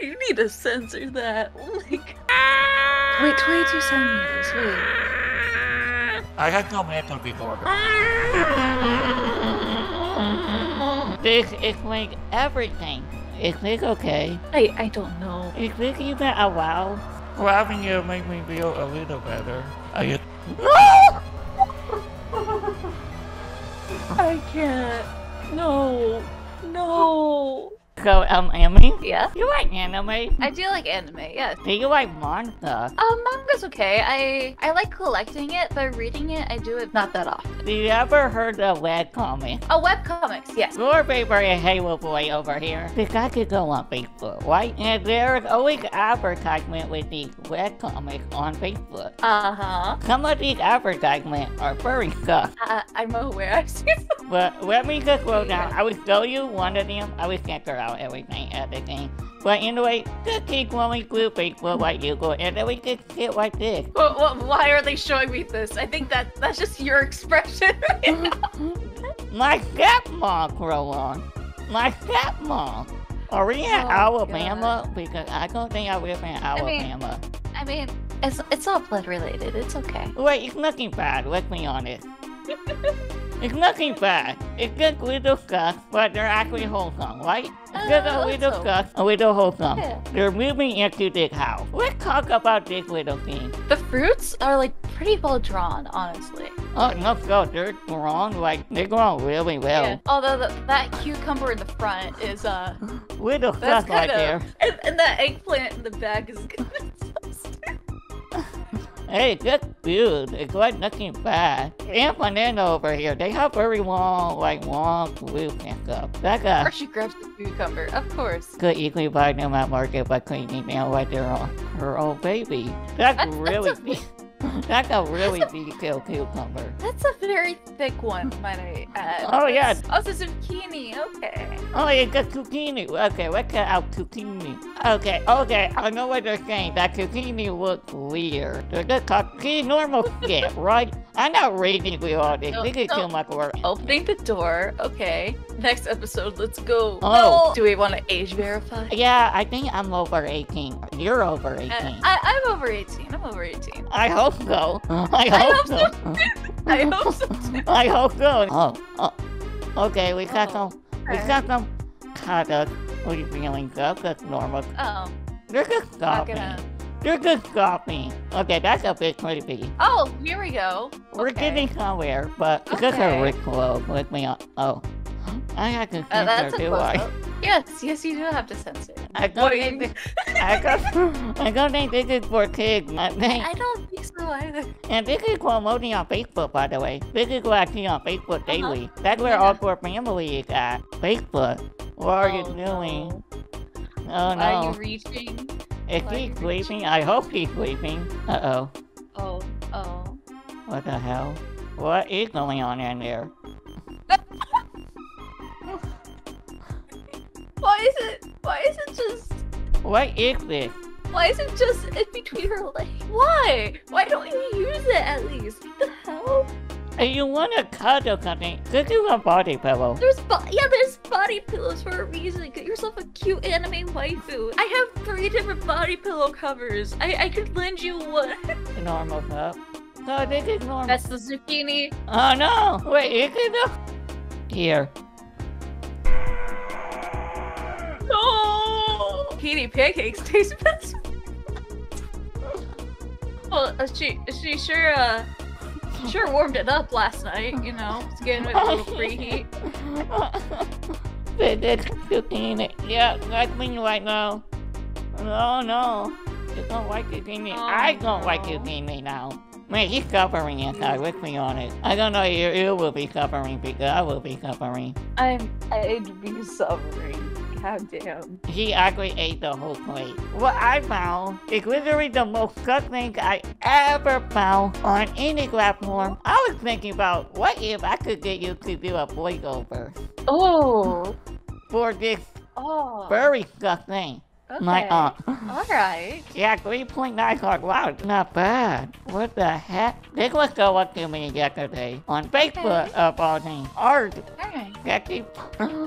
You need to censor that. Oh my god. Wait, 22 centimeters. Wait. I have no mental before. This is like everything. Is this okay? I I don't know. Is this even allowed? Well, having you make me feel a little better. I get. No! I can't. No. No. So, um, Emi? Yeah. You like anime? I do like anime, yes. Do you like manga? Um, manga's okay. I I like collecting it, but reading it, I do it not that often. Do you ever heard of webcomic? Oh, webcomics, yes. More Your favorite Halo boy over here. This guy could go on Facebook, right? And there's always advertisement with these webcomics on Facebook. Uh-huh. Some of these advertisements are very stuff. I, I'm aware. I've seen. But let me just slow down. I will show you one of them. I will censor out everything at the game. But anyway, just keep going through Facebook like you go, and then we just sit like this. Wha- wha- why are they showing me this? I think that that's just your expression. My stepmom, Crowon. My stepmom. Are we in Oh, Alabama? Because I don't think I live in mean- Alabama. I mean, it's it's all blood related. It's okay. Wait, it's nothing bad, let's be honest. it's nothing bad. It's just little stuff, but they're actually wholesome, right? It's just a Uh, little so- stuff, a little wholesome. Yeah. They're moving into this house. Let's talk about this little thing. The fruits are like pretty well drawn, honestly. Oh, no, so they're drawn like, they're grown really well. Yeah. Although the, that cucumber in the front is uh, Little stuff right there. and, and that eggplant in the back is. Hey, good food. It's like nothing bad. And banana over here, they have very long, like long roots and stuff. That's Or a she grabs the cucumber, of course. could easily buy them at market by cleaning them like their own, her own baby. That's, That's- that's really, a- de- that's a really detailed cucumber. That's a very thick one, might I add. Oh, yeah. That's- Oh, a zucchini. Okay. Oh, you got zucchini. Okay, let's get out zucchini. Okay, okay, I know what they're saying. That zucchini looks weird. They're just zucchini normal shit, right? I'm not reading with all this. No, This is no. too much work. Opening the door. Okay. Next episode, let's go. Oh. No. Do we want to age verify? Yeah, I think I'm over 18. You're over 18. Uh, I, I'm over 18. I'm over 18. I hope so. I hope, so. I hope so too. I hope so. Oh, oh. Okay, we got Oh, some. We got some kind of revealing stuff. That's normal. Oh, They're just not stopping. gonna. They're just stopping. Okay, that's a bit creepy. Oh, here we go. We're Okay. getting somewhere, but it's just a Okay. ritual with me. on- Oh, I have to Uh, that's censor, a do close I? Yes, yes, you do have to censor. I don't do think. I don't. I don't think this is for kids. I think. I don't think so either. And this is promoting on Facebook, by the way. This is what I see on Facebook Uh-huh. daily. That's where Yeah. all four family is at. Facebook. What are you Oh, doing? no. Oh no. Are you reaching? is are he you sleeping? I hope he's sleeping. Uh oh. Oh, oh. What the hell? What is going on in there? Why is it? Why is it just? What is this? Why is it just in between her legs? Why? Why don't you use it at least? What the hell? If you want a cuddle something, this is a body pillow. There's bo- yeah, there's body pillows for a reason. Get yourself a cute anime waifu. I have three different body pillow covers. I I could lend you one. Normal cup. So this is normal. That's the zucchini. Oh no! Wait, is it the... Here. No. Zucchini pancakes taste best. well, uh, she she sure uh sure warmed it up last night. You know, it's getting a little preheat. This is it. Yeah, that's me right now. No, no. You don't like zucchini. Oh, I don't like no. zucchini now. Man, he's suffering inside, let's be honest. I don't know, you, you will be suffering because I will be suffering. I'm I'd be suffering. God damn. He actually ate the whole plate. What I found is literally the most good thing I ever found on any platform. I was thinking about what if I could get you to do a voiceover Oh. for this Oh. very good thing. My Okay. Uh, aunt. Alright. Yeah, 3.9 card. Wow, not bad. What the heck? This was so up to me yesterday on Facebook Okay. of all things. Art, Alright.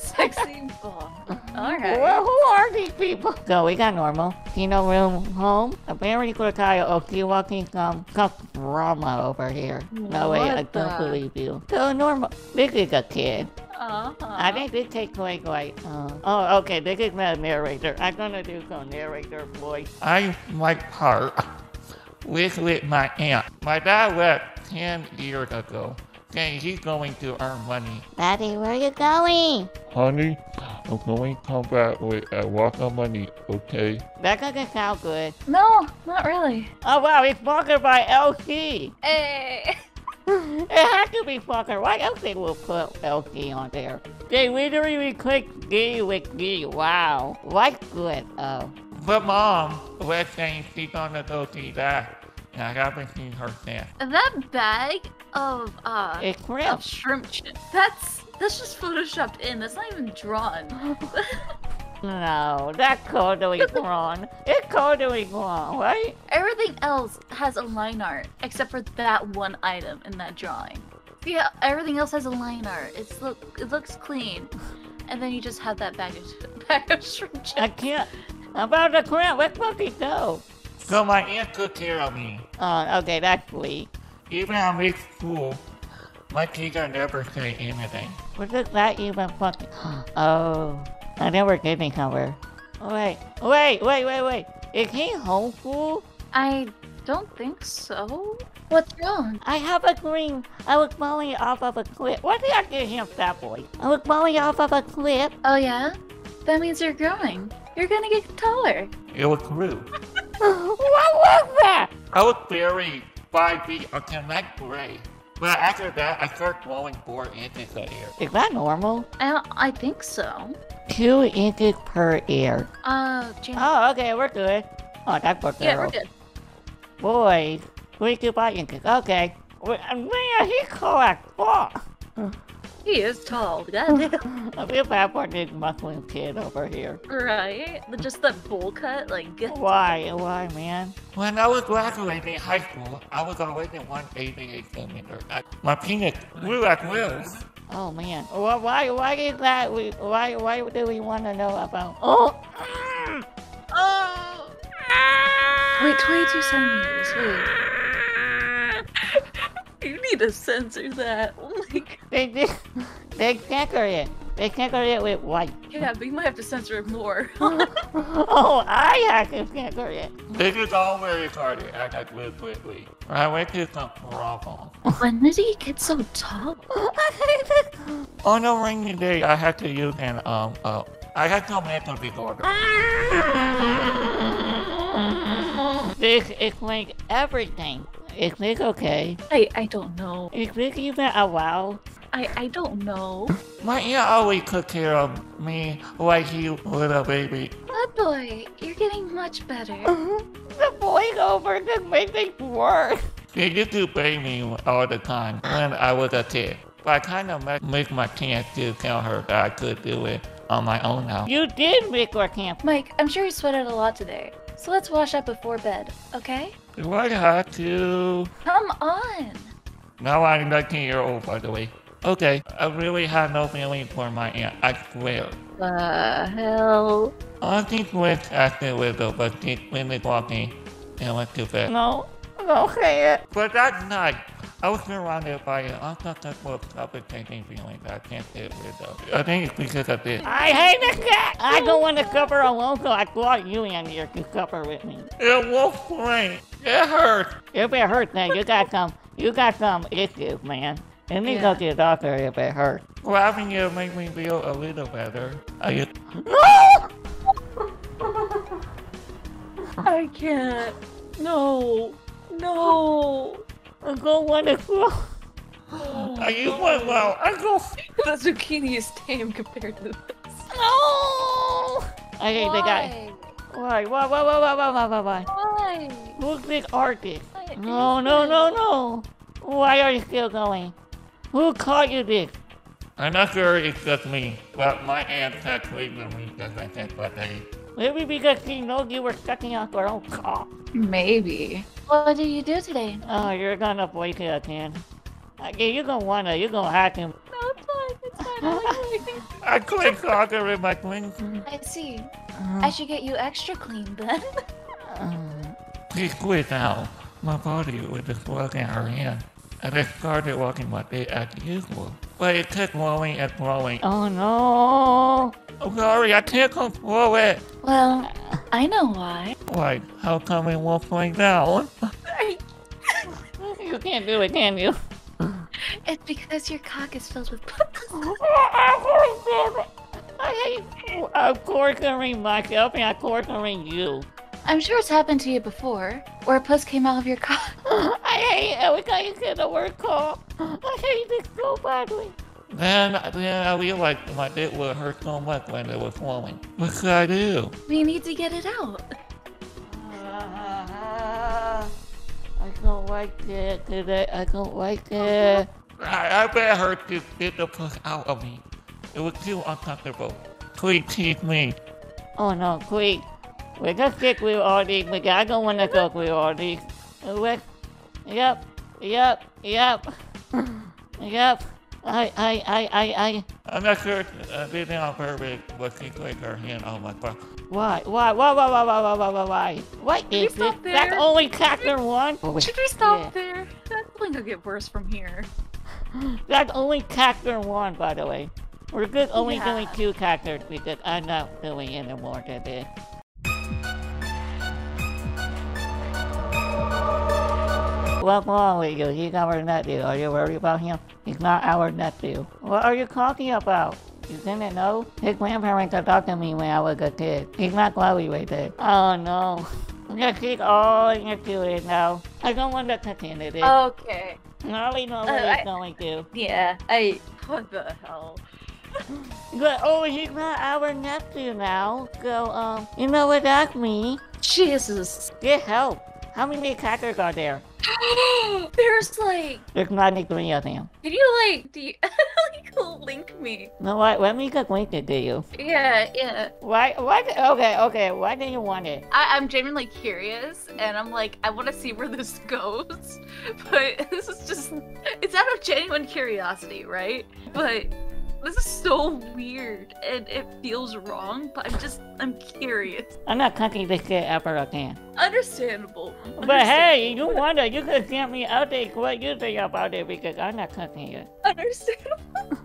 sexy. Alright. Well, who are these people? So we got normal. Kino room home. A very good tile of walking some some drama over here. No way, I What don't the- believe you. So normal. This is a kid. Uh-huh. I think this take place like, uh, oh, okay, this is the narrator. I'm gonna do some narrator voice. I like part with with my aunt. My dad left 10 years ago, saying he's going to earn money. Daddy, where are you going? Honey, I'm going to come back with a lot of money, okay? That doesn't sound good. No, not really. Oh wow, it's sponsored by LC. Hey. It has to be fucking. Why else they will put LC on there? They literally click D with D. Wow. What's good? Oh. But mom was saying she's gonna go see that. And I haven't seen her since. That bag of uh It's of shrimp chips. That's that's just photoshopped in. That's not even drawn. No, that's totally wrong. It's totally wrong, right? Everything else has a line art except for that one item in that drawing. Yeah, everything else has a line art. It's look it looks clean. And then you just have that bag of bag of shrimp chips. I can't. About the crap, let's fucking go. So my aunt took care of me. Oh, okay, that's sweet. Even at big school, my teacher never say anything. What does that even fucking... Oh, I never did me cover. Wait, wait, wait, wait, wait. Is he homeschooled? I don't think so. What's wrong? I have a dream. I was falling off of a cliff. What did I get him that boy? I was falling off of a cliff. Oh yeah? That means you're growing. You're gonna get taller. It was true. what was that? I was very five feet until ninth grade. But after that, I started growing four inches a year. Is that normal? I, I think so. Two inches per year. Uh, James. Oh, okay, we're good. Oh, that's for yeah, we're girls. good. Boys, three to five inches. Okay. Well, Man, he correct. Fuck. He is tall. Goddamn. I feel bad for this Muslim kid over here. right? Just that bowl cut, like. Why? Why, man? When I was graduating high school, I was already 188 centimeters. I- My penis grew as well. Oh man. Why? Why? Why is that? We? Why? Why do we want to know about? Oh. mm, Oh! Wait, 22 centimeters. Wait. You need to censor that. Oh my god. They did. They censor it. They censor it with white. Yeah, but you might have to censor it more. oh, I have to censor it. This is all very retarded. I got real quickly. I went to some problem. when did he get so tall? On a rainy day, I had to use an, um, uh, I had to make some mental disorder. this explains everything. Is this okay? I I don't know. Is this even allowed? I I don't know. My aunt always took care of me like he was a baby. Good boy, you're getting much better. The voiceover just makes things worse. They used to pay me all the time when I was a kid. But I kind of missed my chance to tell her that I could do it on my own now. You did make our camp. Mike, I'm sure you sweated a lot today. So let's wash up before bed, okay? Do I have to? Come on. Now I'm 19 year old, by the way. Okay, I really have no feeling for my aunt, I swear. The hell? I think Rick acted with her, but she finished walking and went to bed. No, don't say it. But that night, I was surrounded by an uncomfortable, suffocating feeling that I can't get rid of. I think it's because of this. I hate the cat. I don't want to suffer alone, so I brought you in here to suffer with me. It was great. It hurt. If it hurts, then you got some, you got some issues, man. You need to Yeah. go to the doctor if it hurts. Grabbing you made me feel a little better. I just, No! I can't. No. No. I don't want to go. I just went well. I go. The zucchini is tame compared to this. No! I hate the guy. Why? Why? Why? Why? Why? Why? Why? Why? Why? Why? Who's this artist? No, no, no, no. Why are you still going? Who caught you this? I'm not sure it's just me, but my aunt had treated me because I said what they Maybe because he knows you were sucking off your own cock. Maybe. What did you do today? Oh, you're gonna break it again. Okay, you're gonna wanna, you're gonna hack him. No, it's fine. It's fine. I I clean soccer in my clean. I see. Uh, I should get you extra clean then. uh, Please quit now. My body was just working her hand. And I started walking my day as usual. But it kept growing and growing. oh no! Oh, I'm sorry, I can't control it. well, I know why. Why, how come it won't play down? You can't do it, can you? It's because your cock is filled with puss. I hate I'm cornering myself and I'm cornering you. I'm sure it's happened to you before, where a puss came out of your cock. I hate every time you say the word call. I hate this so badly. Then, then I realized my dick would hurt so much when it was flowing. What should I do? We need to get it out. I don't like it today. I don't like it. I, I bet her to get the puss out of me. It was too uncomfortable. Please teach me. Oh no, quick. We got sick with all these. We got, I don't want to go with all these. We- Yep, yep, yep, yep. I, I, I, I, I. I'm not sure uh, did it on purpose, but she clicked her hand on my butt. Why, why, why, why, why, why, why, why, why, why? What we is this? stop That's only chapter one. Should we stop Yeah. there? That only could get worse from here. That's only chapter one, by the way. We're good only Yeah. doing two characters because I'm not doing any more today. What's wrong with you? He's our nephew. Are you worried about him? He's not our nephew. What are you talking about? You didn't know? His grandparents to me when I was a kid. He's not there. Oh no. I'm gonna kick all it now. I don't want to continue this. Okay. I already know what Uh, he's I- going to. Yeah, I. What the hell? But oh, he's not our nephew now. So um, you know what that means? Jesus. Get help. How many crackers are there? There's like. There's 93 of them. Can you like? Do you like link me? No, what? Let me get acquainted to you. Yeah, yeah. Why? What? Okay, okay. Why do you want it? I, I'm genuinely curious, and I'm like, I want to see where this goes. But this is just, it's out of genuine curiosity, right? But this is so weird, and it feels wrong. But I'm just, I'm curious. I'm not cooking this shit ever again. Understandable. But hey, you want it? You could send me updates what you think about it because I'm not cooking it. Understandable.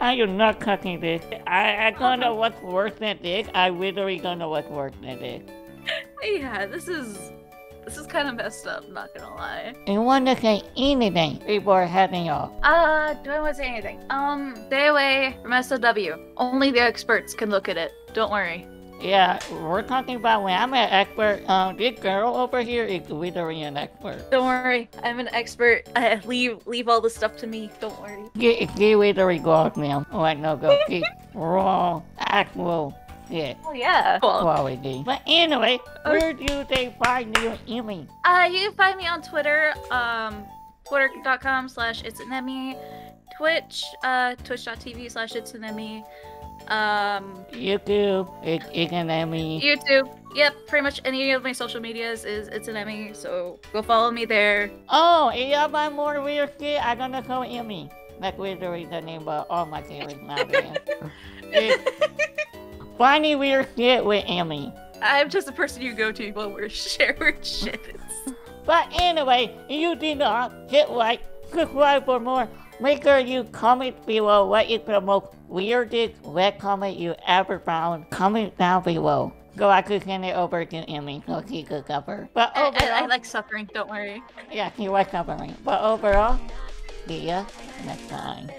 I am not cooking this. I I don't know uh-huh. what's worse than this. I literally don't know what's worse than this. Yeah, this is, this is kind of messed up. Not gonna lie. You want to say anything before heading off? Uh, do I want to say anything? Um, stay away from SOW. Only the experts can look at it. Don't worry. Yeah, we're talking about when I'm an expert. Um, this girl over here is literally an expert. Don't worry. I'm an expert. Uh, leave, leave all the stuff to me. Don't worry. Get, get literally goes now. Like no go. Get raw, actual shit. Oh yeah. Well, Quality. But anyway, where do they find you, Emi? uh, you can find me on Twitter. Um, twitter.com slash it's an Emi. Twitch, uh, twitch.tv slash it's an Emi. Um, YouTube, it, it's an Emi. YouTube. Yep, pretty much any of my social medias is it's an Emi. So go follow me there. Oh, if you buy more weird shit, I'm gonna call Emi. That's literally the name of all my series now. man. It's Funny weird shit with Emi. I'm just a person you go to when we're sharing shit. But anyway, you did not hit like, subscribe for more. Make sure you comment below what is the most weirdest web comment you ever found. Comment down below. So I could send it over to Emi so she could cover. But I, overall, I, I like suffering. Don't worry. yeah, she was covering. But overall, see ya next time.